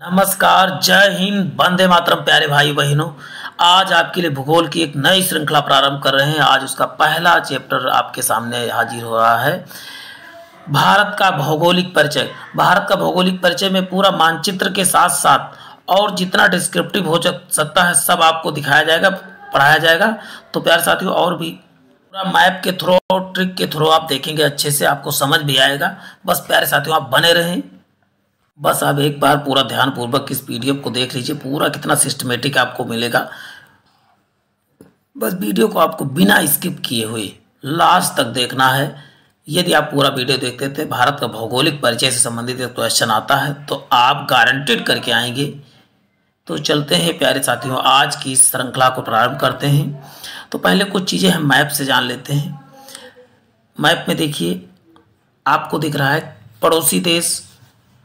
नमस्कार, जय हिंद। वंदे मातरम, प्यारे भाई बहनों। आज आपके लिए भूगोल की एक नई श्रृंखला प्रारंभ कर रहे हैं। आज उसका पहला चैप्टर आपके सामने हाजिर हो रहा है। भारत का भौगोलिक परिचय। भारत का भौगोलिक परिचय में पूरा मानचित्र के साथ साथ और जितना डिस्क्रिप्टिव हो सकता है, सब आपको दिखाया जाएगा, पढ़ाया जाएगा। तो प्यारे साथियों, और भी पूरा मैप के थ्रू और ट्रिक के थ्रू आप देखेंगे, अच्छे से आपको समझ भी आएगा। बस प्यारे साथियों, आप बने रहें। बस आप एक बार पूरा ध्यान पूर्वक इस पीडीएफ को देख लीजिए, पूरा कितना सिस्टमेटिक आपको मिलेगा। बस वीडियो को आपको बिना स्किप किए हुए लास्ट तक देखना है। यदि आप पूरा वीडियो देखते थे, भारत का भौगोलिक परिचय से संबंधित क्वेश्चन आता है तो आप गारंटेड करके आएँगे। तो चलते हैं, प्यारे साथियों, आज की इस श्रृंखला को प्रारंभ करते हैं। तो पहले कुछ चीज़ें हम मैप से जान लेते हैं। मैप में देखिए, आपको दिख रहा है पड़ोसी देश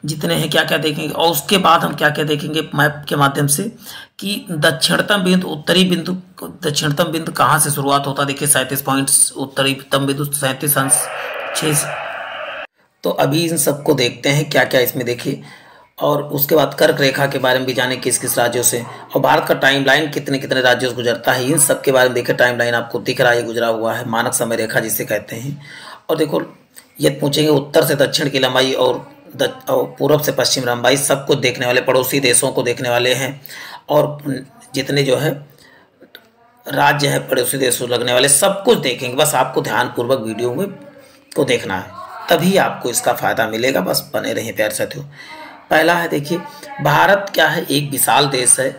जितने हैं, क्या क्या देखेंगे, और उसके बाद हम क्या क्या देखेंगे मैप के माध्यम से कि दक्षिणतम बिंदु, उत्तरी बिंदु, दक्षिणतम बिंदु कहाँ से शुरुआत होता है? देखिए, सैंतीस पॉइंट उत्तरीतम बिंदु सैंतीस अंश छः तो अभी इन सबको देखते हैं क्या क्या इसमें देखिए। और उसके बाद कर्क रेखा के बारे में भी जाने किस किस राज्यों से। और भारत का टाइम लाइन कितने कितने राज्यों से गुजरता है, इन सब के बारे में देखिए टाइम लाइन आपको दिख रहा है गुजरा हुआ है, मानक समय रेखा जिसे कहते हैं। और देखो, ये पूछेंगे उत्तर से दक्षिण की लंबाई और पूर्व से पश्चिम लंबाई सब कुछ देखने वाले, पड़ोसी देशों को देखने वाले हैं और जितने जो है राज्य है, पड़ोसी देशों लगने वाले, सब कुछ देखेंगे। बस आपको ध्यानपूर्वक वीडियो में को देखना है, तभी आपको इसका फ़ायदा मिलेगा। बस बने रहें प्यार साथियों। पहला है, देखिए, भारत क्या है? एक विशाल देश है।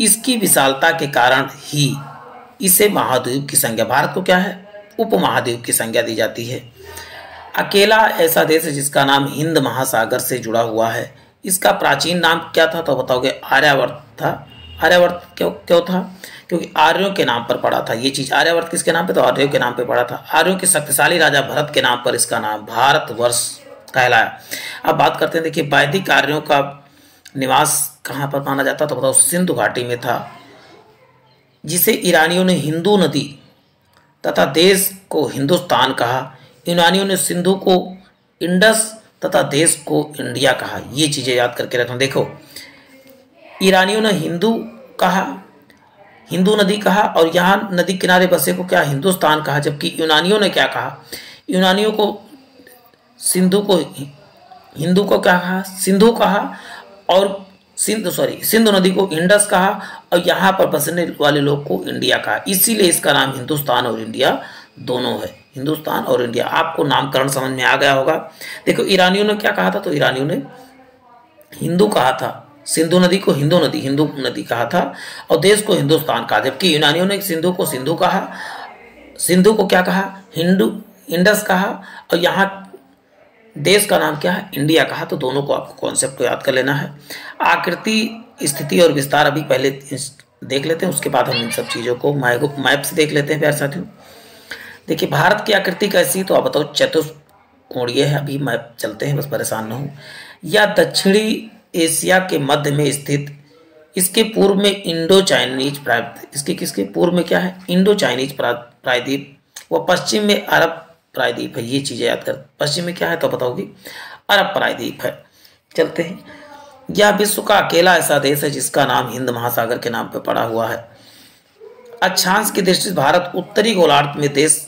इसकी विशालता के कारण ही इसे महाद्वीप की संज्ञा भारत को क्या है? उपमहाद्वीप की संज्ञा दी जाती है। अकेला ऐसा देश है जिसका नाम हिंद महासागर से जुड़ा हुआ है। इसका प्राचीन नाम क्या था? तो बताओगे, आर्यावर्त था। आर्यावर्त क्यों क्यों था? क्योंकि आर्यों के नाम पर पड़ा था ये चीज़। आर्यावर्त किसके नाम पे? तो आर्यों के नाम पे पड़ा था। आर्यों के शक्तिशाली राजा भरत के नाम पर इसका नाम भारत वर्ष कहलाया। अब बात करते हैं, देखिए, वैदिक आर्यों का निवास कहाँ पर माना जाता? तो बताओ, सिंधु घाटी में था, जिसे ईरानियों ने हिंदू नदी तथा देश को हिंदुस्तान कहा। यूनानियों ने सिंधु को इंडस तथा देश को इंडिया कहा। ये चीज़ें याद करके रखना। देखो, ईरानियों ने हिंदू कहा, हिंदू नदी कहा और यहाँ नदी किनारे बसे को क्या हिंदुस्तान कहा, जबकि यूनानियों ने क्या कहा? यूनानियों को सिंधु को हिंदू को क्या कहा? सिंधु कहा और सिंधु, सॉरी, सिंधु नदी को इंडस कहा और यहाँ पर बसने वाले लोग को इंडिया कहा। इसीलिए इसका नाम हिंदुस्तान और इंडिया दोनों है। हिंदुस्तान और इंडिया। आपको नामकरण समझ में आ गया होगा। देखो, ईरानियों ने क्या कहा था? तो ईरानियों ने हिंदू कहा था, सिंधु नदी को हिंदू नदी हिंदू नदी कहा था और देश को हिंदुस्तान कहा। जबकि यूनानियों ने सिंधु को सिंधु कहा, सिंधु को क्या कहा? हिंदू, इंडस कहा और यहाँ देश का नाम क्या है? इंडिया कहा। तो दोनों को आपको कॉन्सेप्ट को याद कर लेना है। आकृति, स्थिति और विस्तार अभी पहले देख लेते हैं, उसके बाद हम इन सब चीज़ों को मैप से देख लेते हैं, प्यार साथियों। देखिए, भारत की आकृति कैसी तो आप बताओ, चतुष्कोणीय है, अभी मैप चलते हैं, बस परेशान ना हूँ। या दक्षिणी एशिया के मध्य में स्थित, इसके पूर्व में इंडो चाइनीज़ प्रायद्वीप इसके किसके पूर्व में क्या है? इंडो चाइनीज़ प्रायद्वीप, व पश्चिम में अरब प्रायद्वीप है, ये चीज़ें याद कर, पश्चिम में क्या है तो बताओगी, अरब प्रायद्वीप है। चलते हैं। यह विश्व का अकेला ऐसा देश है, जिसका नाम हिंद महासागर के नाम पर पड़ा हुआ है। अक्षांश की दृष्टि भारत उत्तरी गोलार्ध में देश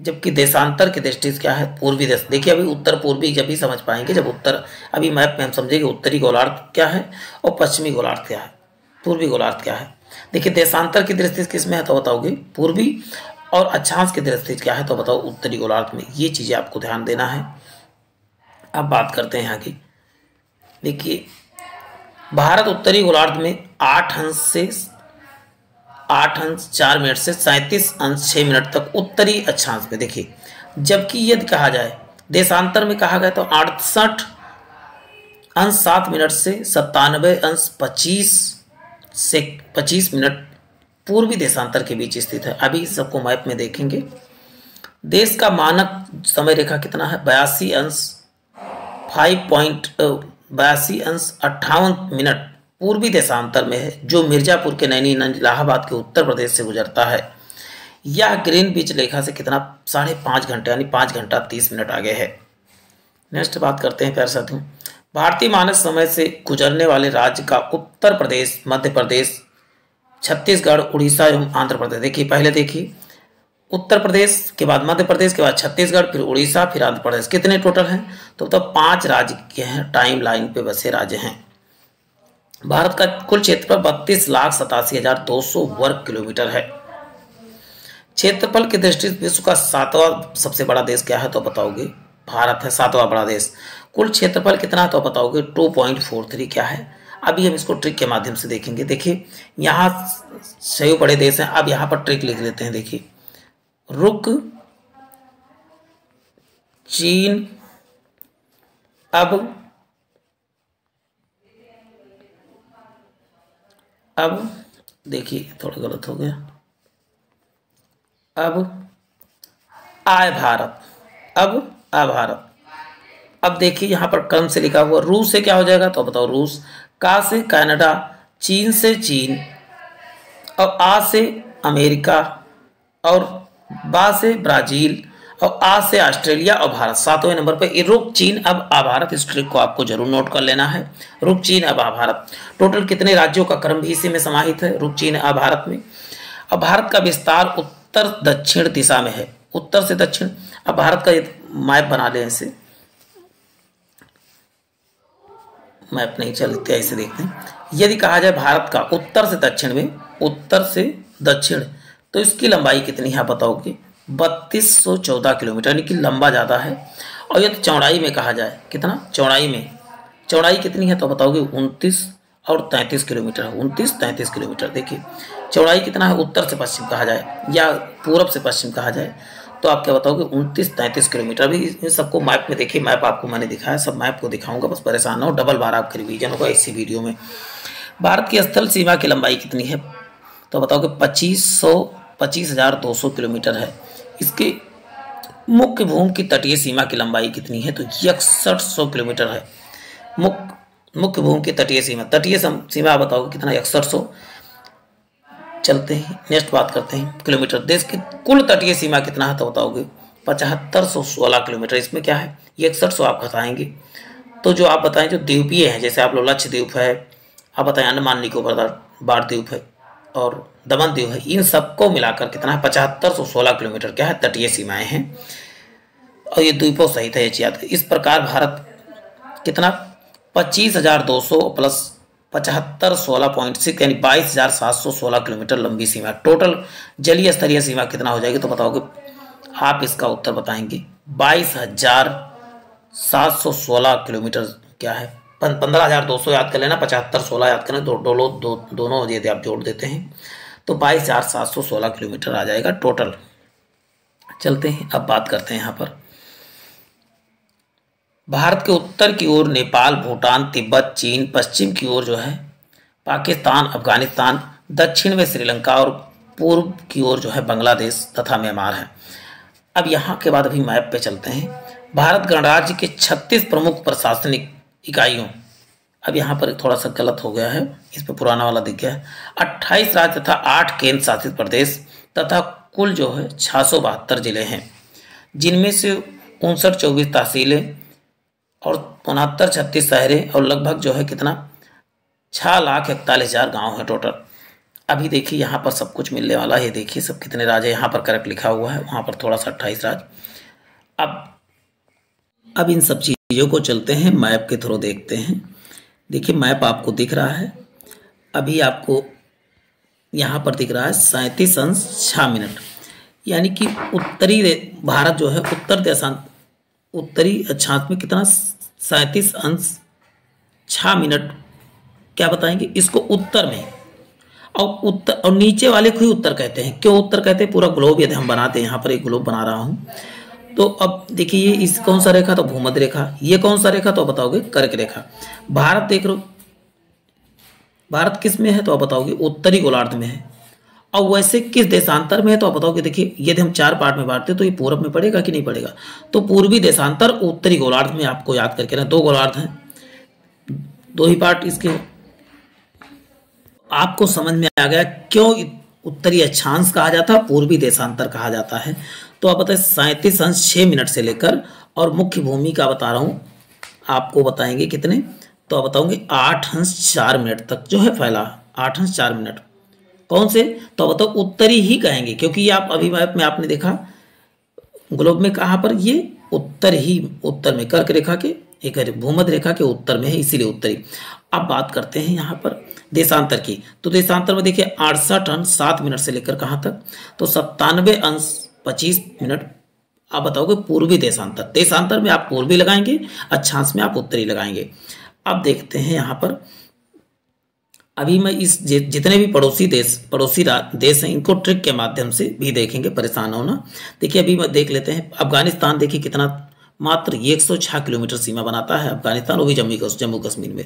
जबकि देशांतर की दृष्टि क्या है? पूर्वी देश। देखिए, अभी उत्तर पूर्वी जब भी समझ पाएँगे, जब उत्तर, अभी मैप में हम समझेंगे उत्तरी गोलार्ध क्या है और पश्चिमी गोलार्ध क्या है। पूर्वी गोलार्ध क्या है? देखिए, देशांतर की दृष्टि किसमें है तो बताओगे? पूर्वी और अच्छांश की दृष्टि क्या है तो बताओ उत्तरी गोलार्ध में। ये चीज़ें आपको ध्यान देना है। अब बात करते हैं यहाँ की देखिए, भारत उत्तरी गोलार्ध में आठ अंश से आठ अंश, चार मिनट से सैंतीस अंश छः मिनट तक उत्तरी अक्षांश में। देखिए, जबकि यदि कहा जाए, देशांतर में कहा गया तो अड़सठ अंश, सात मिनट से सत्तानबे अंश, पच्चीस से पच्चीस मिनट पूर्वी देशांतर के बीच स्थित है। अभी सबको मैप में देखेंगे। देश का मानक समय रेखा कितना है? बयासी अंश, फाइव पॉइंट बयासी अंश, अट्ठावन मिनट पूर्वी देशांतर में है, जो मिर्जापुर के नैनी इलाहाबाद के उत्तर प्रदेश से गुजरता है। यह ग्रीन बीच लेखा से कितना? साढ़े पाँच घंटे, यानी पाँच घंटा तीस मिनट आगे है। नेक्स्ट बात करते हैं, प्यार साथियों। भारतीय मानव समय से गुजरने वाले राज्य का उत्तर प्रदेश, मध्य प्रदेश, छत्तीसगढ़, उड़ीसा एवं आंध्र प्रदेश। देखिए, पहले देखिए। उत्तर प्रदेश के बाद मध्य प्रदेश, के बाद छत्तीसगढ़, फिर उड़ीसा, फिर आंध्र प्रदेश। कितने टोटल हैं? तो तब तो पाँच राज्य के हैं टाइम लाइन पे बसे राज्य हैं। भारत का कुल क्षेत्रफल बत्तीस लाख सतासी हज़ार दो सौ वर्ग किलोमीटर है। क्षेत्रफल की दृष्टि विश्व का सातवां सबसे बड़ा देश क्या है तो बताओगे? भारत है सातवां बड़ा देश। कुल क्षेत्रफल कितना तो बताओगे? टू पॉइंट फोर थ्री क्या है? अभी हम इसको ट्रिक के माध्यम से देखेंगे। देखिए, यहाँ सही बड़े देश हैं। अब यहाँ पर ट्रिक लिख लेते हैं। देखिए, रुक, चीन, अब अब देखिए, थोड़ा गलत हो गया। अब आय भारत। अब आ भारत। अब देखिए, यहाँ पर क्रम से लिखा हुआ, रूस से क्या हो जाएगा? तो बताओ, रूस। का से कनाडा, चीन से चीन, और आ से अमेरिका, और बा से ब्राज़ील और आज से ऑस्ट्रेलिया और भारत सातवें नंबर पर रुक चीन, अब आ भारत। इस ट्रिक को आपको ज़रूर नोट कर लेना है। रुक चीन, अब आ भारत। टोटल कितने राज्यों का क्रम भी इसी में समाहित है? रुक चीन, आ में। अब भारत का विस्तार उत्तर दक्षिण दिशा में है। उत्तर से दक्षिण। अब भारत का मैप बना लें इसे। मैप नहीं चलते, ऐसे देखते हैं। यदि कहा जाए भारत का उत्तर से दक्षिण में, उत्तर से दक्षिण तो इसकी लंबाई कितनी है बताओगे? बत्तीस चौदह किलोमीटर, यानी कि लंबा ज़्यादा है। और यदि चौड़ाई में कहा जाए, कितना? चौड़ाई में। चौड़ाई कितनी है तो बताओगे? उनतीस और तैंतीस किलोमीटर है। उनतीस, तैंतीस किलोमीटर। देखिए, चौड़ाई कितना है? उत्तर से पश्चिम कहा जाए या पूरब से पश्चिम कहा जाए तो आप क्या बताओगे? उनतीस, तैंतीस किलोमीटर। भी इन सबको मैप में देखिए, मैप आपको मैंने दिखाया, सब मैप को दिखाऊँगा, बस परेशान ना हो, डबल बार आपके रिविजन होगा इसी वीडियो में। भारत की स्थल सीमा की लंबाई कितनी है? तो बताओगे, पच्चीस सौ, पच्चीस हज़ार दो सौ किलोमीटर है। इसके मुख्य भूमि की तटीय सीमा की लंबाई कितनी है? तो इकसठ सौ किलोमीटर है। मुख्य मुख्य भूमि की तटीय सीमा। तटीय सीमा बताओगे कितना? इकसठ सौ। चलते हैं, नेक्स्ट बात करते हैं, किलोमीटर। देश की कुल तटीय सीमा कितना है तो बताओगे? पचहत्तर सौ सोलह किलोमीटर। इसमें क्या है? ये इकसठ सौ आप घटाएँगे तो जो आप बताएँ, जो द्वीपीय है, जैसे आप लोग लक्ष्य द्वीप है, आप बताएँ, अंडमान निकोबार द्वीप है और दमन द्वीप है। इन सबको मिलाकर कितना है? पचहत्तर सौ सोलह किलोमीटर क्या है? तटीय सीमाएँ हैं। और ये द्वीपों सहित है, ये इस प्रकार भारत कितना? पच्चीस हज़ार दो सौ प्लस पचहत्तर सोलह पॉइंट सिक्स, यानी बाईस हज़ार सात सौ सोलह किलोमीटर लंबी सीमा। टोटल जलीय स्तरीय सीमा कितना हो जाएगी? तो बताओगे। आप इसका उत्तर बताएँगे। बाईस हज़ार सात सौ सोलह किलोमीटर क्या है? पंद्रह हज़ार दो सौ याद कर लेना पचहत्तर सोलह याद करना दो दो, दो दोनों यदि आप जोड़ देते हैं। तो बाईस हज़ार सात सौ सोलह किलोमीटर आ जाएगा टोटल। चलते हैं अब बात करते हैं यहाँ पर। भारत के उत्तर की ओर नेपाल भूटान तिब्बत चीन पश्चिम की ओर जो है पाकिस्तान अफ़गानिस्तान दक्षिण में श्रीलंका और पूर्व की ओर जो है बांग्लादेश तथा म्यांमार है। अब यहाँ के बाद अभी मैप पे चलते हैं। भारत गणराज्य के 36 प्रमुख प्रशासनिक इकाइयों। अब यहाँ पर थोड़ा सा गलत हो गया है। इस पर पुराना वाला दिख गया है। अट्ठाईस राज्य तथा आठ केंद्र शासित प्रदेश तथा कुल जो है छः ज़िले हैं। जिनमें से उनसठ चौबीस तहसीलें और उनहत्तर छत्तीस शहरें और लगभग जो है कितना? छः लाख इकतालीस हज़ार गाँव है टोटल। अभी देखिए यहाँ पर सब कुछ मिलने वाला है। देखिए सब कितने राज है। यहाँ पर करेक्ट लिखा हुआ है। वहाँ पर थोड़ा सा अट्ठाईस राज अब अब इन सब चीज़ों को चलते हैं, मैप के थ्रू देखते हैं। देखिए, मैप आपको दिख रहा है। अभी आपको यहाँ पर दिख रहा है सैंतीस अंश छः मिनट। यानी कि उत्तरी भारत जो है, उत्तर देशांत उत्तरी अक्षांत में कितना सैंतीस अंश छ मिनट, क्या बताएँगे? इसको उत्तर में। और उत्तर और नीचे वाले को ही उत्तर कहते हैं। क्यों उत्तर कहते हैं? पूरा ग्लोब यदि हम बनाते हैं, यहाँ पर एक ग्लोब बना रहा हूँ। तो अब देखिए ये इस कौन सा रेखा? तो भूमध्य रेखा। ये कौन सा रेखा? तो बताओगे कर्क रेखा। भारत देख लो भारत किसमें है? तो आप बताओगे उत्तरी गोलार्ध में है। और वैसे किस देशांतर में है? तो आप बताओगे देखिए, यदि हम चार पार्ट में बांटते तो ये पूर्व में पड़ेगा कि नहीं पड़ेगा? तो पूर्वी देशांतर, उत्तरी गोलार्ध में आपको याद करके ना, दो गोलार्ध हैं। दो ही पार्ट इसके आपको समझ में आ गया क्यों उत्तरी अक्षांश कहा जाता है, पूर्वी देशांतर कहा जाता है? तो आप बताए सैंतीस अंश छः मिनट से लेकर, और मुख्य भूमि का बता रहा हूँ, आपको बताएँगे कितने? तो आप बताओगे आठ अंश चार मिनट तक जो है फैला, आठ अंश चार मिनट। कौन से? तो बताओ उत्तरी ही कहेंगे, क्योंकि आप अभी मैप में आपने देखा, ग्लोब में कहाँ पर? ये उत्तर ही, उत्तर में कर्क रेखा के, एक भूमध्य रेखा के उत्तर में है, इसीलिए उत्तरी। अब बात करते हैं यहाँ पर देशांतर की। तो देशांतर में देखिए, अड़सठ अंश सात मिनट से लेकर कहाँ तक? तो सत्तानवे अंश पच्चीस मिनट, आप बताओगे पूर्वी देशांतर देशांतर में आप पूर्वी लगाएँगे अच्छांश में आप उत्तरी लगाएँगे। अब देखते हैं यहाँ पर। अभी मैं इस जितने भी पड़ोसी देश पड़ोसी देश हैं, इनको ट्रिक के माध्यम से भी देखेंगे, परेशान होना। देखिए, अभी मैं देख लेते हैं, अफ़गानिस्तान देखिए कितना मात्र एक सौ छः किलोमीटर सीमा बनाता है अफ़गानिस्तान वो भी जम्मू जम्मू कश्मीर में।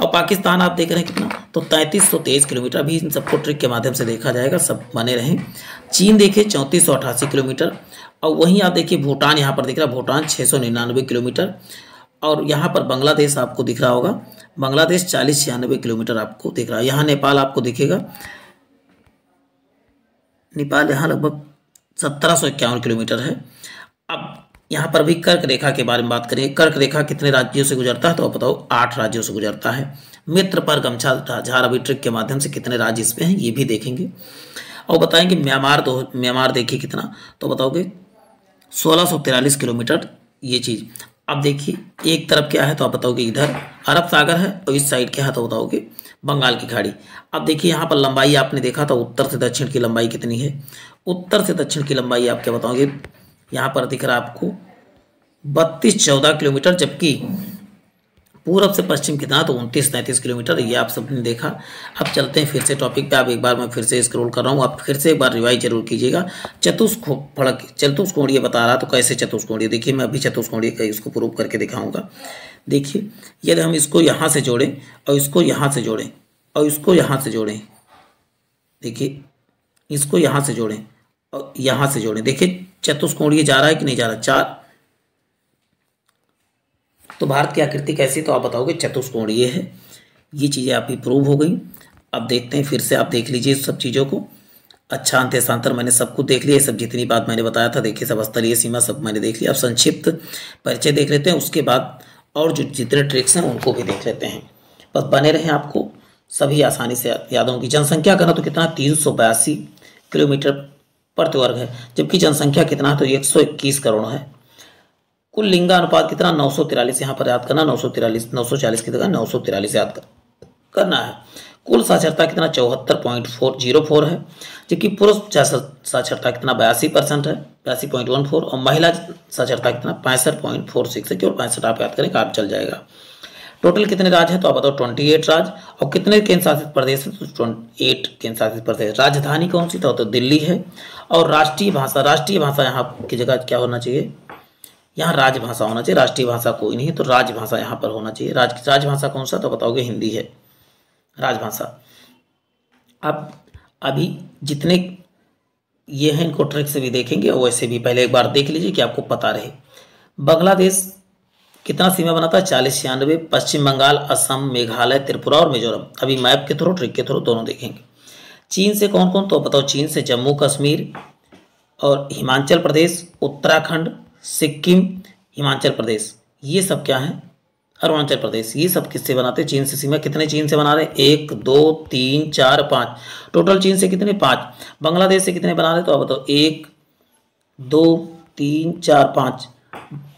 और पाकिस्तान आप देख रहे हैं कितना? तो तैंतीस किलोमीटर भी इन सबको ट्रिक के माध्यम से देखा जाएगा, सब बने रहें। चीन देखिए चौंतीस किलोमीटर। और वहीं आप देखिए भूटान, यहाँ पर दिख रहा है भूटान छः सौ निन्यानवे किलोमीटर। और यहाँ पर बांग्लादेश आपको दिख रहा होगा। बांग्लादेश चालीस छियानवे किलोमीटर आपको दिख रहा है। यहाँ नेपाल आपको दिखेगा। नेपाल यहाँ लगभग सत्रह सौ इक्यावन किलोमीटर है। अब यहाँ पर भी कर्क रेखा के बारे में बात करें कर्क रेखा कितने राज्यों से गुजरता है? तो आप बताओ, आठ राज्यों से गुजरता है। मित्र पर गमछा झार अभी ट्रिक के माध्यम से कितने राज्य इसमें हैं, ये भी देखेंगे। और बताएँगे म्यांमार तो म्यांमार देखिए कितना तो बताओगे, सोलह किलोमीटर ये चीज़। अब देखिए, एक तरफ़ क्या है तो आप बताओगे इधर, अरब सागर है, और इस साइड क्या है तो बताओगे, बंगाल की खाड़ी। अब देखिए, यहाँ पर लंबाई आपने देखा था उत्तर से दक्षिण की लंबाई कितनी है? उत्तर से दक्षिण की लंबाई आप क्या बताओगे? यहाँ पर दिख रहा आपको, बत्तीस चौदह किलोमीटर, जबकि पूरब से पश्चिम कितना तो उनतीस तैंतीस किलोमीटर, ये आप सबने देखा। अब चलते हैं फिर से टॉपिक पे, आप एक बार मैं फिर से स्क्रॉल कर रहा हूँ, आप फिर से एक बार रिवाइज ज़रूर कीजिएगा। चतुष्को, फड़क, चतुष्कोणीय बता रहा तो कैसे चतुष्कोणीय? देखिए, मैं अभी चतुष्कोणीय का इसको प्रूव करके दिखाऊँगा। देखिए, यदि हम इसको यहाँ से जोड़ें और इसको यहाँ से जोड़ें और इसको यहाँ से जोड़ें, देखिए, इसको यहाँ से जोड़ें और यहाँ से जोड़ें। देखिए चतुष्कोणीय जा रहा है कि नहीं जा रहा, चार। तो भारत की आकृति कैसी तो आप बताओगे चतुष्कोणीय है। ये चीज़ें आपकी प्रूव हो गई। अब देखते हैं, फिर से आप देख लीजिए सब चीज़ों को। अच्छा अंत्यशांतर मैंने सब कुछ देख लिया सब जितनी बात मैंने बताया था, देखिए सब स्तरीय सीमा सब मैंने देख लिया। अब संक्षिप्त परिचय देख लेते हैं, उसके बाद और जो जितने ट्रिक्स हैं, उनको भी देख लेते हैं। बस बने रहें आपको, सभी आसानी से याद होंगी जनसंख्या करना तो कितना, तीन सौ बयासी किलोमीटर प्रति वर्ग है जबकि जनसंख्या कितना है तो एक सौ इक्कीस करोड़ है। कुल लिंगानुपात कितना? नौ सौ तिरालीस। यहाँ पर याद करना नौ सौ तिरालीस नौ सौ चालीस की जगह नौ सौ तिरालीस याद कर, करना है। कुल साक्षरता कितना? चौहत्तर पॉइंट फोर ज़ीरो फोर है जबकि पुरुष साक्षरता कितना? बयासी परसेंट है बयासी पॉइंट वन फोर। और महिला साक्षरता कितना? पैंसठ पॉइंट फोर सिक्स है केवल पैंसठ आप याद करें काम चल जाएगा। टोटल कितने राज्य है? तो आप बताओ ट्वेंटी एट राज्य। और कितने केंद्र शासित प्रदेश है? तो ट्वेंटी एट केंद्र शासित प्रदेश। राजधानी कौन सी था? तो दिल्ली है। और राष्ट्रीय भाषा राष्ट्रीय भाषा यहाँ की जगह क्या होना चाहिए? यहाँ राजभाषा होना चाहिए, राष्ट्रीय भाषा कोई नहीं तो राजभाषा यहाँ पर होना चाहिए। राज, राजभाषा कौन सा? तो बताओगे, हिंदी है। राजभाषा। अब, अभी जितने ये हैं, इनको ट्रिक से भी देखेंगे वैसे भी पहले एक बार देख लीजिए कि आपको पता रहे। बांग्लादेश कितना सीमा बनाता है? चालीस, छियानवे, पश्चिम बंगाल, असम, मेघालय, त्रिपुरा और मिजोरम। अभी मैप के थ्रू, ट्रिक के थ्रू दोनों देखेंगे। चीन से कौन कौन तो बताओ, चीन से जम्मू कश्मीर और हिमाचल प्रदेश, उत्तराखंड, सिक्किम, हिमाचल प्रदेश। ये सब क्या है? अरुणाचल प्रदेश। ये सब किससे बनाते चीन से सीमा कितने चीन से बना रहे एक, दो, तीन, चार, पाँच। टोटल चीन से कितने? पाँच। बांग्लादेश से कितने बना रहे तो आप बताओ, एक, दो, तीन, चार, पाँच।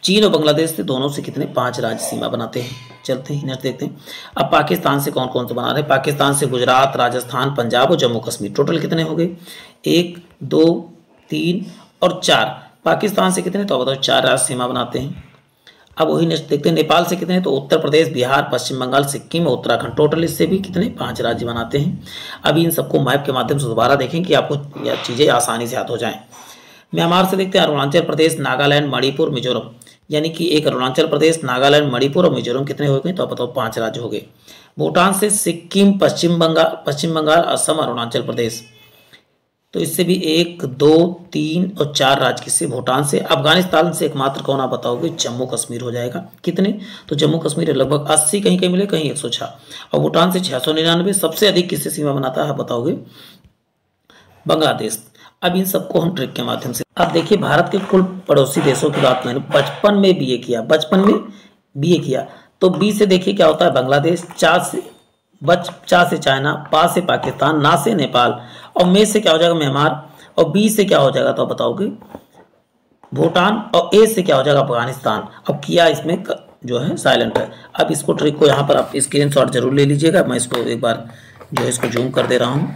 चीन और बांग्लादेश से दोनों से कितने? पाँच राज्य सीमा बनाते हैं। चलते हैं नेक्स्ट देखते हैं। अब पाकिस्तान से कौन कौन से बना रहे हैं? पाकिस्तान से गुजरात, राजस्थान, पंजाब और जम्मू कश्मीर। टोटल कितने हो गए? एक, दो, तीन और चार। पाकिस्तान से कितने? तो बताओ, चार राज्य सीमा बनाते हैं। अब वही नेक्स्ट देखते हैं, नेपाल से कितने? तो उत्तर प्रदेश, बिहार, पश्चिम बंगाल, सिक्किम और उत्तराखंड। टोटल इससे भी कितने? पाँच राज्य बनाते हैं। अभी इन सबको मैप के माध्यम से दोबारा देखें कि आपको चीज़ें आसानी से याद हो जाएँ। म्यांमार से देखते हैं, अरुणाचल प्रदेश, नागालैंड, मणिपुर, मिजोरम। यानी कि एक अरुणाचल प्रदेश, नागालैंड, मणिपुर और मिजोरम कितने हो गए? तो आप बताओ पाँच राज्य हो गए। भूटान से सिक्किम, पश्चिम बंगाल पश्चिम बंगाल, असम, अरुणाचल प्रदेश। तो इससे भी एक, दो, तीन और चार राज्य किससे? भूटान से। अफ़गानिस्तान से एकमात्र कौन आप बताओगे? जम्मू कश्मीर हो जाएगा। कितने? तो जम्मू कश्मीर लगभग अस्सी कहीं कहीं मिले, कहीं एक सौ छह। और भूटान से छह सौ निन्यानवे, सबसे अधिक किससे सीमा बनाता है बताओगे? बांग्लादेश। अब इन सबको हम ट्रिक के माध्यम से। अब देखिए, भारत के कुल पड़ोसी देशों की बात मैंने बचपन में ये किया। बचपन में बी ए किया। तो बी से देखिए क्या होता है? बांग्लादेश चा से बच चा से चाइना पा से पाकिस्तान, ना से नेपाल। और मे से क्या हो जाएगा? म्यांमार। और बी से क्या हो जाएगा? तो बताओगे। भूटान और ए से क्या हो जाएगा? अफ़गानिस्तान। अब किया इसमें जो है साइलेंट है। अब इसको ट्रिक को यहाँ पर आप स्क्रीन शॉट ज़रूर ले लीजिएगा। मैं इसको एक बार जो है, इसको जूम कर दे रहा हूँ।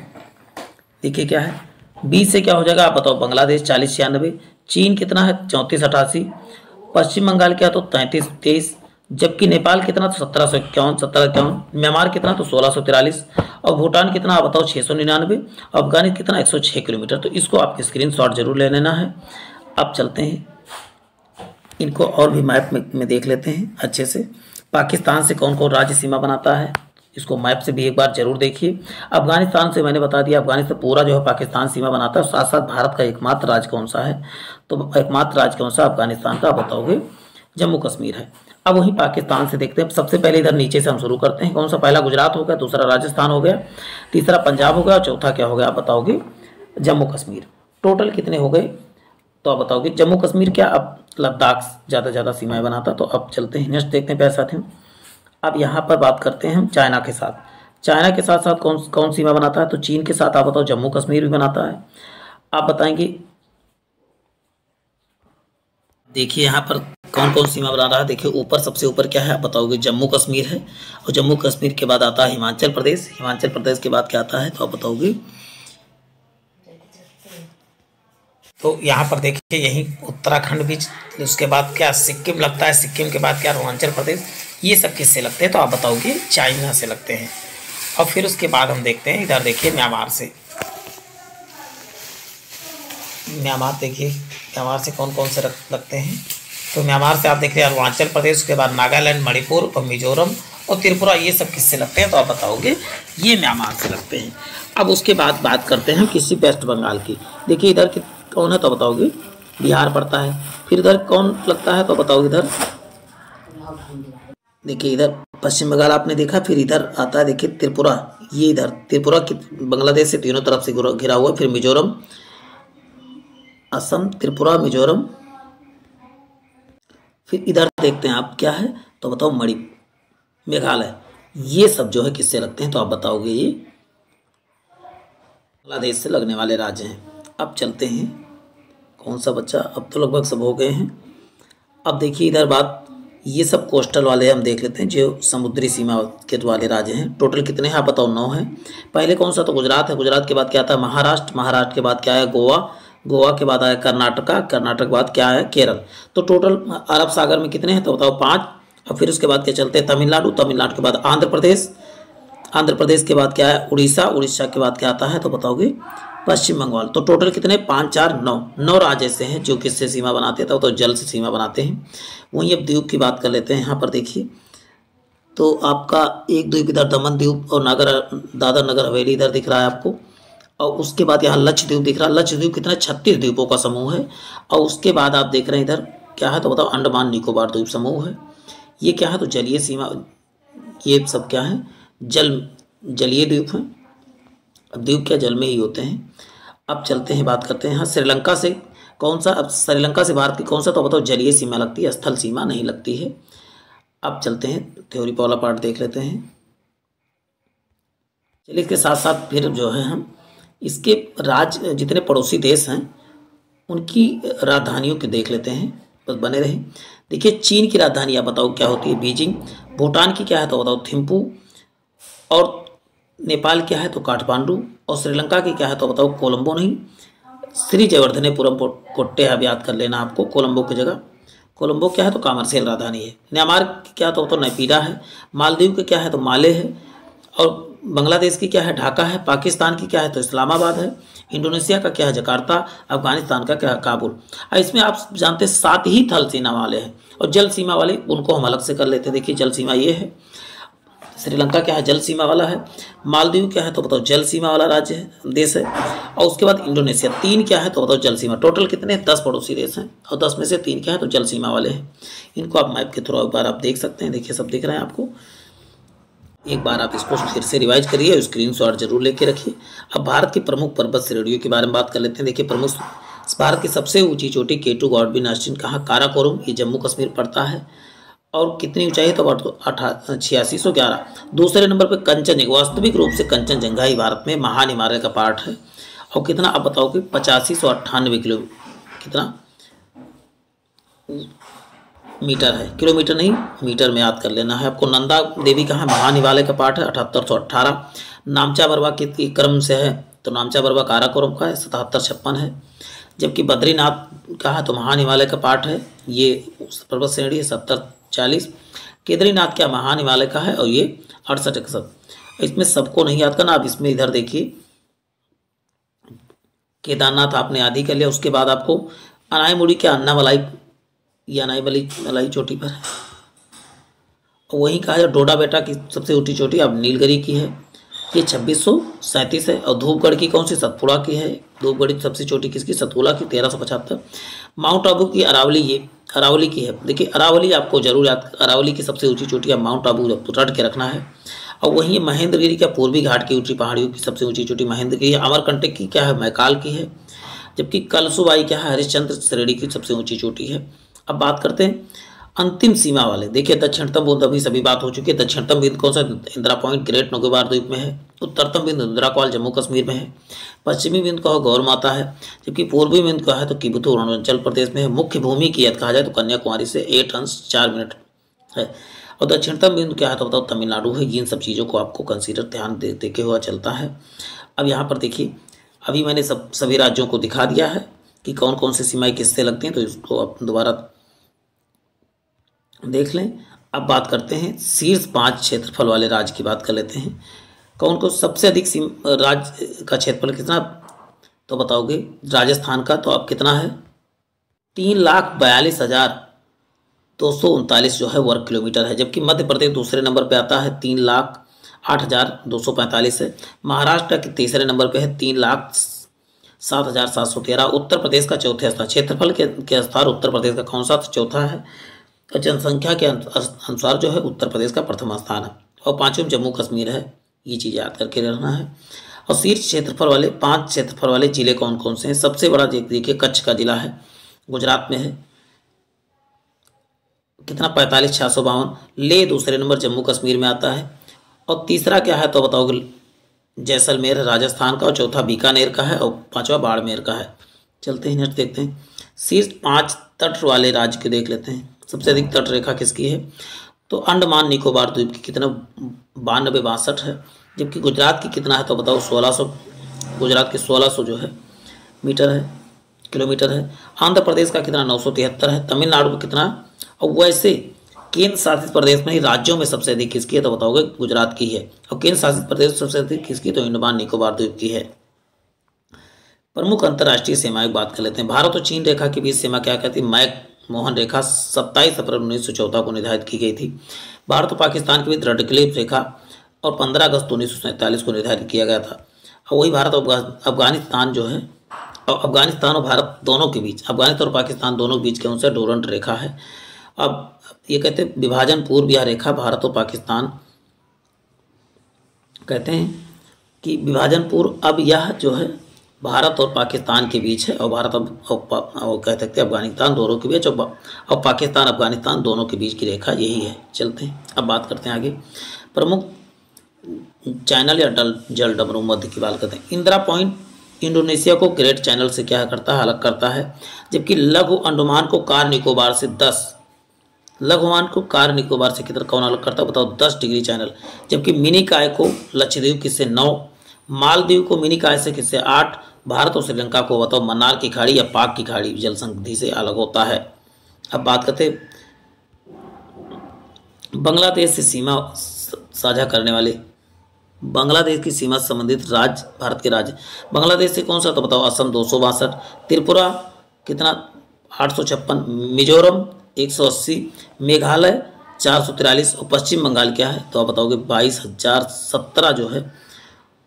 देखिए क्या है। बी से क्या हो जाएगा? आप बताओ बांग्लादेश चालीस छियानबे चीन कितना है? चौंतीस अठासी पश्चिम बंगाल क्या तो तैंतीस तेईस जबकि नेपाल कितना? तो सत्रह सौ इक्यावन सत्रह इक्यावन म्यांमार कितना? तो सोलह सौ तिरालीस और भूटान कितना? आप बताओ छः सौ निन्यानवे अफ़गानिस्तान कितना? एक सौ छः किलोमीटर। तो इसको आपके स्क्रीन शॉट ज़रूर ले लेना है। अब चलते हैं। इनको और भी मैप में, में देख लेते हैं अच्छे से। पाकिस्तान से कौन कौन राज्य सीमा बनाता है? इसको मैप से भी एक बार ज़रूर देखिए। अफ़गानिस्तान से मैंने बता दिया, अफ़गानिस्तान पूरा जो है पाकिस्तान सीमा बनाता है साथ साथ भारत का एकमात्र राज्य कौन सा है? तो एकमात्र राज्य कौन सा? अफ़गानिस्तान का बताओगे। जम्मू कश्मीर है। अब वहीं पाकिस्तान से देखते हैं। सबसे पहले इधर नीचे से हम शुरू करते हैं। कौन सा? पहला गुजरात हो गया, दूसरा राजस्थान हो गया, तीसरा पंजाब हो गया और चौथा क्या हो गया, आप बताओगे? जम्मू कश्मीर। टोटल कितने हो गए? तो आप बताओगे, जम्मू कश्मीर क्या अब लद्दाख ज़्यादा ज़्यादा सीमाएँ बनाता? तो अब चलते हैं, नेक्स्ट देखते हैं प्यार साथियों। अब यहाँ पर बात करते हैं हम चाइना के साथ। चाइना के साथ साथ कौन कौन सीमा बनाता है? तो चीन के साथ आप बताओ, जम्मू कश्मीर भी बनाता है। आप बताएँगे? देखिए, यहाँ पर कौन कौन सीमा बना रहा है? देखिए, ऊपर, सबसे ऊपर क्या है? आप बताओगे, जम्मू कश्मीर है। और जम्मू कश्मीर के बाद आता है हिमाचल प्रदेश। हिमाचल प्रदेश के बाद क्या आता है? तो आप बताओगे। तो यहाँ पर देखिए, यही उत्तराखंड भी उसके बाद क्या? सिक्किम लगता है। सिक्किम के बाद क्या? अरुणाचल प्रदेश। ये सब किससे लगते हैं? तो आप बताओगे चाइना से लगते हैं। और फिर उसके बाद हम देखते हैं, इधर देखिए म्यांमार से। म्यांमार देखिए, म्यांमार से कौन कौन से लगते हैं? तो म्यांमार से आप देख रहे हैं, अरुणाचल प्रदेश, उसके बाद नागालैंड, मणिपुर, और मिजोरम, और त्रिपुरा, ये सब किससे लगते हैं? तो आप बताओगे, ये म्यांमार से लगते हैं। अब उसके बाद बात करते हैं किसी वेस्ट बंगाल की। देखिए, इधर कौन है तो बताओगे? बिहार पड़ता है। फिर इधर कौन लगता है तो बताओगे इधर। देखिए, इधर पश्चिम बंगाल आपने देखा, फिर इधर आता है, देखिए, त्रिपुरा। ये इधर, त्रिपुरा बांग्लादेश से तीनों तरफ़ से घिरा हुआ फिर मिजोरम। असम, त्रिपुरा, मिजोरम। फिर इधर देखते हैं आप क्या है तो बताओ, मणि, मेघालय। ये सब जो है किससे लगते हैं तो आप बताओगे ये। बांग्लादेश से लगने वाले राज्य हैं। अब चलते हैं। कौन सा बच्चा? अब तो लगभग सब हो गए हैं। अब देखिए, इधर बात ये सब कोस्टल वाले हम देख लेते हैं, जो समुद्री सीमा के वाले राज्य हैं। टोटल कितने हैं, आप बताओ, नौ हैं। पहले कौन सा तो गुजरात है? गुजरात के बाद क्या आता है महाराष्ट्र। महाराष्ट्र के बाद क्या है? गोवा। गोवा के बाद आया कर्नाटका। कर्नाटक के बाद क्या है? केरल। तो टोटल अरब सागर में कितने हैं? तो बताओ, पाँच। और फिर उसके बाद क्या चलते हैं? तमिलनाडु। तमिलनाडु के बाद आंध्र प्रदेश। आंध्र प्रदेश के बाद क्या है? उड़ीसा। उड़ीसा के बाद क्या आता है तो बताओगे। पश्चिम बंगाल। तो टोटल कितने? पाँच, चार, नौ। नौ राज्य ऐसे हैं जो किससे सीमा बनाते हैं? तो जल से सीमा बनाते हैं। वहीं अब द्वीप की बात कर लेते हैं। यहाँ पर देखिए। तो आपका एक द्वीप, इधर दमन द्वीप और नागर, दादर नगर हवेली इधर दिख रहा है आपको। और उसके बाद यहाँ लक्षद्वीप दिख रहा है। लक्षद्वीप कितना? छत्तीस द्वीपों का समूह है। और उसके बाद आप देख रहे हैं इधर, क्या है? तो बताओ, अंडमान निकोबार द्वीप समूह है। ये क्या है? तो जलीय सीमा, ये सब क्या है? जल, जलीय द्वीप हैं। द्वीप क्या जल में ही होते हैं। अब चलते हैं, बात करते हैं। हाँ श्रीलंका से। कौन सा, अब श्रीलंका से भारत की कौन सा तो बताओ, जलीय सीमा लगती है, स्थल सीमा नहीं लगती है। अब चलते हैं, थ्योरी पॉला पार्ट देख लेते हैं। चलिए, इसके साथ साथ फिर जो है हम, इसके राज, जितने पड़ोसी देश हैं, उनकी राजधानियों के देख लेते हैं, बस बने रहे। देखिए, चीन की राजधानी, आप बताओ क्या होती है, बीजिंग। भूटान की क्या है तो बताओ, थिम्पू। और नेपाल क्या है तो काठमांडू और श्रीलंका की क्या है तो बताओ कोलंबो नहीं। श्री जयवर्धनेपुरम कोट्टे अब याद कर लेना आपको कोलंबो की जगह। कोलंबो क्या है तो कामर्शियल राजधानी है। म्यांमार क्या तो, बताओ नैपीरा है। मालदीव के क्या है तो माले है। और बांग्लादेश की क्या है ढाका है। पाकिस्तान की क्या है तो इस्लामाबाद है। इंडोनेशिया का क्या है जकार्ता। अफ़गानिस्तान का क्या है काबुल। इसमें आप जानते सात ही थल सीमा वाले हैं। और जल सीमा वाले उनको हम अलग से कर लेते हैं। देखिए जल सीमा ये है। श्रीलंका क्या है जल सीमा वाला है, मालदीव क्या है तो बताओ जल सीमा वाला राज्य है, देश है, और उसके बाद इंडोनेशिया, तीन क्या है तो बताओ जल सीमा। टोटल कितने हैं? दस पड़ोसी देश हैं, और दस में से तीन क्या है तो जल सीमा वाले हैं। इनको आप मैप के थ्रू एक बार आप देख सकते हैं, देखिए सब दिख रहे हैं आपको। एक बार आप इसको फिर से रिवाइज करिए स्क्रीन शॉट ज़रूर लेके रखिए। अब भारत की प्रमुख पर्वत श्रेणियों के बारे में बात कर लेते हैं। देखिए प्रमुख, भारत की सबसे ऊँची चोटी केटू गॉडबिन आस्टिन, कहाँ? काराकोरम, ये जम्मू कश्मीर पड़ता है। और कितनी ऊंचाई तो अठा छियासी, सौ ग्यारह। दूसरे नंबर पर कंचनजंगा वास्तविक रूप से कंचनजंगा ही भारत में महान हिमालय का पार्ट है। और कितना, आप बताओ कि पचासी, सौ अट्ठानवे किलो कितना मीटर है? किलोमीटर नहीं, मीटर में याद कर लेना है आपको। नंदा देवी का है? महान हिमालय का पाठ है, अठहत्तर, सौ अट्ठारह। नामचा बरवा के क्रम से है तो नामचा बरवा काराकोरम का है, सतहत्तर, छप्पन है। जबकि बद्रीनाथ का है? तो महान हिमालय का पाठ है। ये पर्वत श्रेणी है, सत्तर चालीस। केदारीनाथ क्या महान हिमालय का है? और ये अड़सठ इकसठ इसमें सबको नहीं याद करना, आप इसमें इधर देखिए। केदारनाथ आपने आदि कर लिया, उसके बाद आपको अनाई मुड़ी के अन्ना मलाई या अनाई बली मलाई चोटी पर है। वहीं कहा है, डोडा बेटा की सबसे ऊँची चोटी अब नीलगिरी की है। ये छब्बीस है। और धूपगढ़ की कौन सी? सतपुड़ा की है। धूपगढ़ की सबसे छोटी किसकी? सतपुड़ा की, तेरह सौ पचहत्तर। माउंट आबू की अरावली, ये अरावली की है। देखिए, अरावली आपको ज़रूर याद, अरावली की सबसे ऊँची चोटी माउंट आबू रट के रखना है। और वहीं महेंद्रगिरी का पूर्वी घाट की ऊँची पहाड़ियों की सबसे ऊँची चोटी महेंद्रगिरी अमरकंटक की क्या है? मैकाल की है। जबकि कलसुबाई क्या है? हरिश्चंद्र श्रेणी की सबसे ऊँची चोटी है। अब बात करते हैं अंतिम सीमा वाले। देखिए दक्षिणतम बिंदु अभी सभी बात हो चुकी है। दक्षिणतम बिंदु कौन सा इंदिरा पॉइंट, ग्रेट नोगेबार द्वीप में है। उत्तरतम बिंदु इंदिरा कॉल, जम्मू कश्मीर में है। पश्चिमी बिंदु कहो गौर माता है। जबकि पूर्वी बिंदु का है तो किबुतु अरुणाचल प्रदेश में है। मुख्य भूमि की यदि कहा जाए तो कन्याकुमारी से एट अंश चार मिनट है। और दक्षिणतम बिंदु क्या है तो बताओ, तमिलनाडु है। इन सब चीज़ों को आपको कंसिडर ध्यान दे, देखे हुआ चलता है। अब यहाँ पर देखिए, अभी मैंने सब, सभी राज्यों को दिखा दिया है कि कौन कौन सी सीमाएँ किससे लगती हैं तो इसको आप दोबारा देख लें अब बात करते हैं शीर्ष पाँच क्षेत्रफल वाले राज्य की बात कर लेते हैं। कौन को सबसे अधिक राज्य का क्षेत्रफल कितना? तो बताओगे राजस्थान का तो अब कितना है? तीन लाख बयालीस हज़ार दो सौ उनतालीस जो है वर्ग किलोमीटर है जबकि मध्य प्रदेश दूसरे नंबर पे आता है तीन लाख आठ हज़ार दो सौ पैंतालीस है। महाराष्ट्र के तीसरे नंबर पे है तीन लाख सात हज़ार सात सौ तेरह। उत्तर प्रदेश का चौथे स्थान क्षेत्रफल के, के स्थान उत्तर प्रदेश का कौन सा? चौथा है तो जनसंख्या के अनुसार जो है उत्तर प्रदेश का प्रथम स्थान है। और पाँचवें जम्मू कश्मीर है। ये चीज़ याद करके रहना है। और शीर्ष क्षेत्रफल वाले पाँच क्षेत्रफल वाले ज़िले कौन कौन से हैं? सबसे बड़ा देखिए, कच्छ का जिला है। गुजरात में है। कितना? पैंतालीस छः सौ बावन। ले दूसरे नंबर जम्मू कश्मीर में आता है। और तीसरा क्या है तो बताओगे जैसलमेर राजस्थान का और चौथा बीकानेर का है और पांचवा बाड़मेर का है। चलते हैं, नेक्स्ट देखते हैं। शीर्ष पाँच तट वाले राज्य के देख लेते हैं। सबसे अधिक तट रेखा किसकी है? तो अंडमान निकोबार द्वीप की कितना? बानबे बासठ है। जबकि गुजरात की कितना है तो बताओ, सोलह सौ। गुजरात की सोलह सौ जो है, मीटर है, किलोमीटर है। आंध्र प्रदेश का कितना? नौ सौ तिहत्तर है। तमिलनाडु का कितना? और वैसे केंद्र शासित प्रदेश में ही राज्यों में सबसे अधिक किसकी है तो बताओगे, गुजरात की है। और केंद्र शासित प्रदेश सबसे अधिक किसकी तो अंडमान निकोबार द्वीप की है। प्रमुख अंतर्राष्ट्रीय सीमाएँ बात कर लेते हैं। भारत और चीन रेखा के बीच सीमा क्या कहती है? मैक मोहन रेखा 27 अप्रैल उन्नीस को निर्धारित की गई थी। भारत और पाकिस्तान के बीच रेडक्लिप रेखा और 15 अगस्त उन्नीस को निर्धारित किया गया था। और वही भारत अफ़गानिस्तान जो है और अफ़गानिस्तान और भारत दोनों के बीच, अफ़गानिस्तान और पाकिस्तान दोनों के बीच के उनसे डोरंट रेखा है। अब ये कहते हैं विभाजन पूर्व यह रेखा भारत और पाकिस्तान कहते हैं कि विभाजन पूर्व अब यह जो है भारत और पाकिस्तान के बीच है और भारत और कह सकते हैं अफ़गानिस्तान दोनों के बीच और पाकिस्तान, अफ़गानिस्तान दोनों के बीच की रेखा यही है। चलते हैं, अब बात करते हैं आगे। प्रमुख चैनल या डल, जल डबरू मध्य की बात करते हैं। इंदिरा पॉइंट इंडोनेशिया को ग्रेट चैनल से क्या करता है, अलग करता है? जबकि लघु अंडमान को कार निकोबार से दस लघुमान को कार निकोबार से कितना कौन अलग करता है? बताओ, दस डिग्री चैनल। जबकि मिनी काय को लक्षद्वीप किससे नौ, मालदीव को मिनी काय से किससे आठ भारत और श्रीलंका को बताओ, मन्नार की खाड़ी या पाक की खाड़ी जल संधि से अलग होता है। अब बात करते बांग्लादेश से सीमा साझा करने वाले। बांग्लादेश की सीमा संबंधित राज्य, भारत के राज्य। बांग्लादेश से कौन सा तो बताओ, असम दो सौ बासठ, त्रिपुरा कितना, आठ सौ छप्पन, मिजोरम एक सौ अस्सी, मेघालय चार और पश्चिम बंगाल क्या है? तो आप बताओगे बाईस हज़ार सत्रह जो है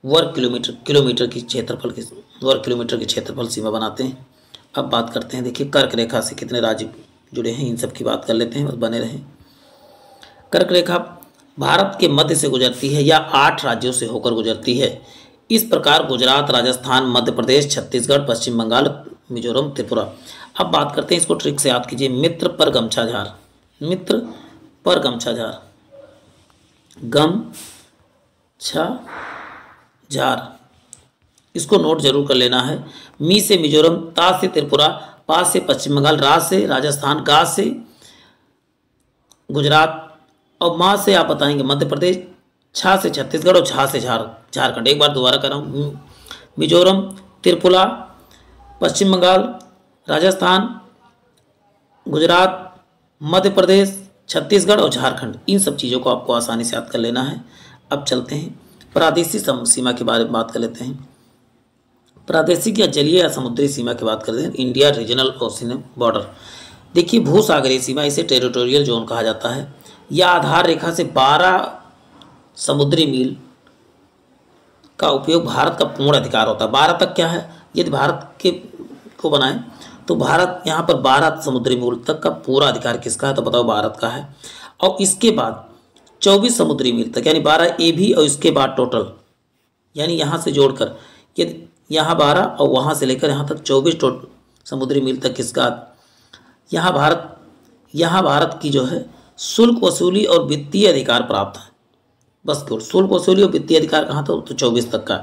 वर्ग किलोमीटर किलोमीटर की क्षेत्रफल की, वर्ग किलोमीटर की क्षेत्रफल सीमा बनाते हैं। अब बात करते हैं, देखिए, कर्क रेखा से कितने राज्य जुड़े हैं, इन सब की बात कर लेते हैं, बस बने रहें। कर्क रेखा भारत के मध्य से गुजरती है या आठ राज्यों से होकर गुजरती है। इस प्रकार गुजरात, राजस्थान, मध्य प्रदेश, छत्तीसगढ़, पश्चिम बंगाल, मिजोरम, त्रिपुरा। अब बात करते हैं, इसको ट्रिक से याद कीजिए, मित्र पर गमछा झार मित्र पर गमछा झार गम छा झार इसको नोट ज़रूर कर लेना है। मी से मिजोरम, ता से त्रिपुरा, पा से पश्चिम बंगाल, रा से राजस्थान, गा से गुजरात और माँ से आप बताएँगे मध्य प्रदेश, छा से छत्तीसगढ़ और छा से झार, झारखंड। एक बार दोबारा कर रहा हूँ। मिजोरम, त्रिपुरा, पश्चिम बंगाल, राजस्थान, गुजरात, मध्य प्रदेश, छत्तीसगढ़ और झारखंड। इन सब चीज़ों को आपको आसानी से याद कर लेना है। अब चलते हैं। प्रादेशिक सीमा के बारे में बात कर लेते हैं। प्रादेशिक या जलीय या समुद्री सीमा की बात करते हैं। India regional ocean border. देखिए, भूसागरीय सीमा इसे टेरिटोरियल जोन कहा जाता है। यह आधार रेखा से 12 समुद्री मील का उपयोग भारत का पूर्ण अधिकार होता है। बारह तक क्या है? यदि भारत के को बनाए तो भारत यहाँ पर बारह समुद्री मूल तक का पूरा अधिकार किसका है? तो बताओ भारत का है। और इसके बाद चौबीस समुद्री मील तक, यानी बारह ए भी और इसके बाद टोटल यानी यहाँ से जोड़कर यदि यहाँ बारह और वहाँ से लेकर यहाँ तक चौबीस समुद्री मील तक किसका यहाँ भारत यहाँ भारत की जो है, शुल्क वसूली और वित्तीय अधिकार प्राप्त है। बस केवल शुल्क वसूली और वित्तीय अधिकार कहाँ था? तो चौबीस तक का।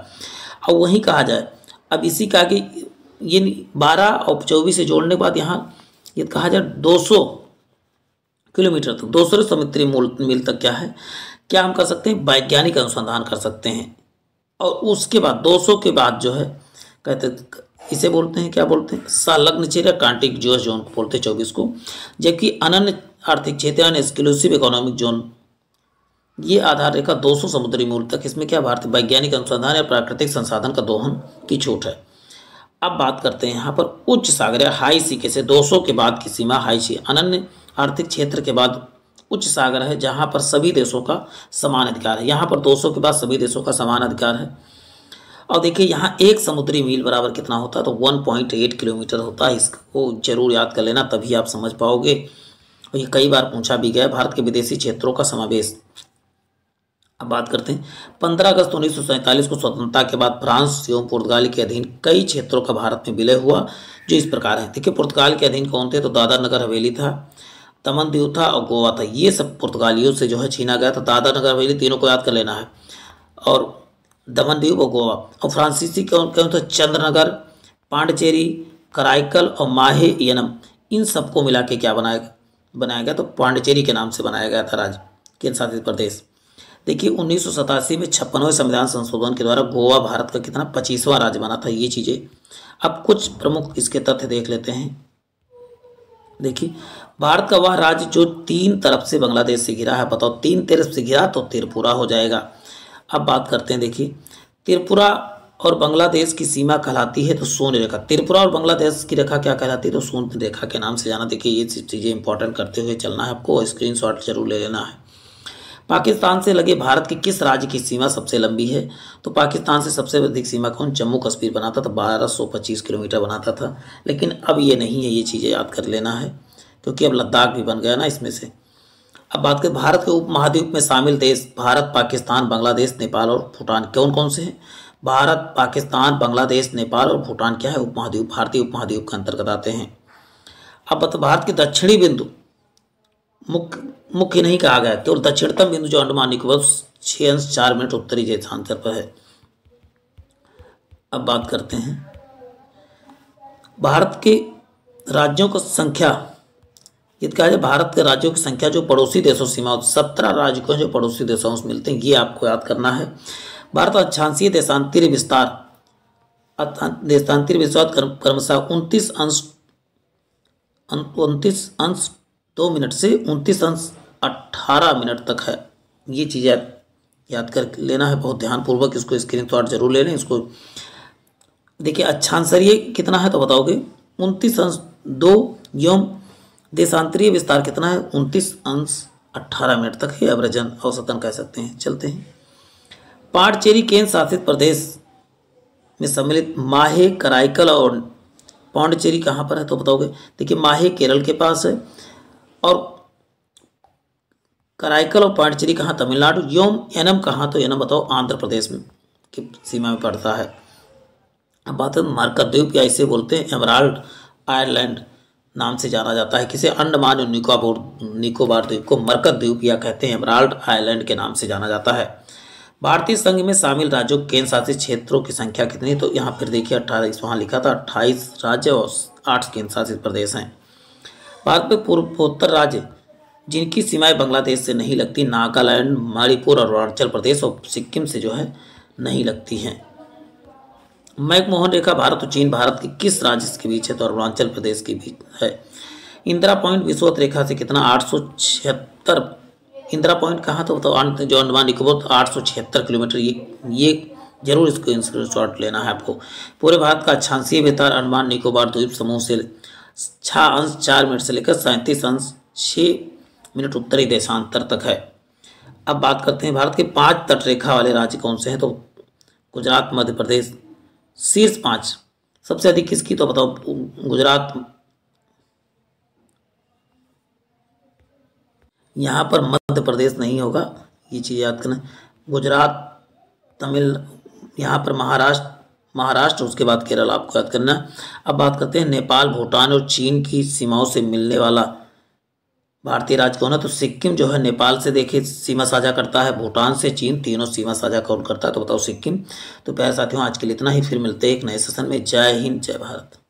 और वहीं कहा जाए, अब इसी का कि ये बारह और चौबीस से जोड़ने के बाद यहाँ, ये कहा जाए दो सौ किलोमीटर तक। दो सौ समुद्री मूल मील तक क्या है? क्या हम कर सकते हैं? वैज्ञानिक अनुसंधान कर सकते हैं। और उसके बाद 200 के बाद जो है, कहते इसे बोलते हैं, क्या बोलते हैं? संलग्न क्षेत्र कांटिक जो जोन को बोलते हैं चौबीस को। जबकि अनन्य आर्थिक क्षेत्र, यानी एक्सक्लूसिव इकोनॉमिक जोन ये आधार रेखा 200 समुद्री मूल तक। इसमें क्या भारतीय वैज्ञानिक अनुसंधान या प्राकृतिक संसाधन का दोहन की छूट है। अब बात करते हैं यहाँ पर उच्च सागर या हाई सी के से। 200 के बाद की सीमा हाई सी। अनन्य आर्थिक क्षेत्र के बाद उच्च सागर है, जहाँ पर सभी देशों का समान अधिकार है। यहाँ पर 200 के बाद सभी देशों का समान अधिकार है। और देखिए, यहाँ एक समुद्री मील बराबर कितना होता है तो 1.8 किलोमीटर होता है। इसको ज़रूर याद कर लेना, तभी आप समझ पाओगे। और ये कई बार पूछा भी गया भारत के विदेशी क्षेत्रों का समावेश। अब बात करते हैं, पंद्रह अगस्त उन्नीस सौ सैंतालीस को स्वतंत्रता के बाद फ्रांस, एवं पुर्तगाल के अधीन कई क्षेत्रों का भारत में विलय हुआ, जो इस प्रकार है। देखिए, पुर्तगाल के अधीन कौन थे तो दादर नगर हवेली था। तमन द्वीप था और गोवा था। ये सब पुर्तगालियों से जो है छीना गया था। दादा नगर हवेली तीनों को याद कर लेना है। और दमन द्वीप और गोवा। और फ्रांसीसी कौन कौन था? चंद्रनगर, पांडचेरी, कराइकल और माहे यनम। इन सबको मिला के क्या बनाया गया बनाया गया? तो पांडचेरी के नाम से बनाया गया था राज्य केंद्र शासित प्रदेश। देखिए, उन्नीस सौ सतासी में छप्पनवें संविधान संशोधन के द्वारा गोवा भारत का कितना पच्चीसवां राज्य बना था ये चीज़ें। अब कुछ प्रमुख इसके तथ्य देख लेते हैं। देखिए, भारत का वह राज्य जो तीन तरफ़ से बांग्लादेश से घिरा है, बताओ, तीन तरफ़ से घिरा तो त्रिपुरा हो जाएगा। अब बात करते हैं, देखिए, त्रिपुरा और बांग्लादेश की सीमा कहलाती है तो सोन रेखा। त्रिपुरा और बांग्लादेश की रेखा क्या कहलाती है तो सोन रेखा के नाम से जाना। देखिए, ये चीज़ें इंपॉर्टेंट करते हुए चलना है आपको स्क्रीनशॉट ज़रूर ले लेना है। पाकिस्तान से लगे भारत की किस राज्य की सीमा सबसे लंबी है? तो पाकिस्तान से सबसे अधिक सीमा कौन? जम्मू कश्मीर बनाता था, बारह सौ पच्चीस किलोमीटर बनाता था। लेकिन अब ये नहीं है, ये चीज़ें याद कर लेना है, क्योंकि अब लद्दाख भी बन गया ना इसमें से। अब बात करें, भारत के उप महाद्वीप में शामिल देश भारत, पाकिस्तान, बांग्लादेश, नेपाल और भूटान कौन कौन से हैं? भारत, पाकिस्तान, बांग्लादेश, नेपाल और भूटान क्या है? उपमहाद्वीप, भारतीय उपमहाद्वीप के अंतर्गत आते हैं। अब भारत के दक्षिणी बिंदु मुख्य मुख्य नहीं कहा गया केवल दक्षिणतम बिंदु जो अंडमान निकोबार छः अंश चार मिनट उत्तरी देशांतर पर है। अब बात करते हैं। भारत के राज्यों की संख्या यदि कहा जाए भारत के राज्यों की संख्या जो पड़ोसी देशों सीमा, सत्रह राज्य को जो पड़ोसी देशों से मिलते हैं, ये आपको याद करना है। भारत अक्षांशीय देशांतरीय विस्तार देशांतरीय विस्तार क्रमशः उनतीस अंश उनतीस अंश दो मिनट से उनतीस अंश अट्ठारह मिनट तक है। ये चीज़ याद कर लेना है, बहुत ध्यानपूर्वक इसको स्क्रीन शॉट ज़रूर ले लें, इसको देखिए अच्छांसरीय कितना है तो बताओगे? उनतीस अंश दो यौम देशांतरीय विस्तार कितना है? उनतीस अंश अट्ठारह मिनट तक है एवरेजन औसतन कह सकते हैं। चलते हैं। पाटचेरी केंद्र शासित प्रदेश में सम्मिलित माहे कराइकल और पांडचेरी कहाँ पर है तो बताओगे? देखिए, माहे केरल के पास है। और कराइकल और पांडचेरी कहाँ तमिलनाडु, योम एनम कहाँ तो एनम बताओ आंध्र प्रदेश में, की सीमा में पड़ता है। अब बात है द्वीप या इसे बोलते हैं एमराल्ड आयरलैंड नाम से जाना जाता है। किसे? अंडमान और निकोबार निकोबार द्वीप को मरकत द्वीप या कहते हैं एमराल्ड आयरलैंड के नाम से जाना जाता है। भारतीय संघ में शामिल राज्यों केंद्र शासित क्षेत्रों की संख्या कितनी तो यहाँ फिर देखिए अट्ठाईस, वहाँ लिखा था अट्ठाईस राज्य और आठ केंद्र शासित प्रदेश हैं। भारत में पूर्वोत्तर राज्य, जिनकी सीमाएँ बांग्लादेश से नहीं लगती, नागालैंड, मणिपुर और अरुणाचल प्रदेश और सिक्किम से जो है नहीं लगती हैं। मैकमोहन रेखा भारत और चीन भारत के किस राज्य के बीच है तो अरुणाचल प्रदेश के बीच है। इंदिरा पॉइंट विश्वत रेखा से कितना? आठ सौ छिहत्तर। इंदिरा पॉइंट कहाँ था? तो जो अंडमान निकोबार आठ सौ छिहत्तर किलोमीटर। ये ये ज़रूर इसको शॉट लेना है आपको। पूरे भारत का अक्षांशीय विस्तार अंडमान निकोबार, द्वीप समूह से छः अंश, चार मिनट से लेकर सैंतीस अंश छः मिनट उत्तरी देशांतर तक है। अब बात करते हैं भारत के पाँच तट रेखा वाले राज्य कौन से हैं? तो गुजरात, मध्य प्रदेश, शीर्ष पाँच। सबसे अधिक किसकी? तो बताओ, गुजरात। यहाँ पर मध्य प्रदेश नहीं होगा, ये चीज़ याद करना। गुजरात, तमिल, यहाँ पर महाराष्ट्र महाराष्ट्र, उसके बाद केरल, आपको याद करना अब बात करते हैं नेपाल, भूटान और चीन की सीमाओं से मिलने वाला। भारतीय राज्य कौन है? तो सिक्किम जो है, नेपाल से देखिए, सीमा साझा करता है। भूटान से चीन, तीनों सीमा साझा कौन करता है? तो बताओ सिक्किम। तो प्यारे साथियों, आज के लिए इतना ही। फिर मिलते हैं एक नए सेशन में। जय हिंद, जय भारत।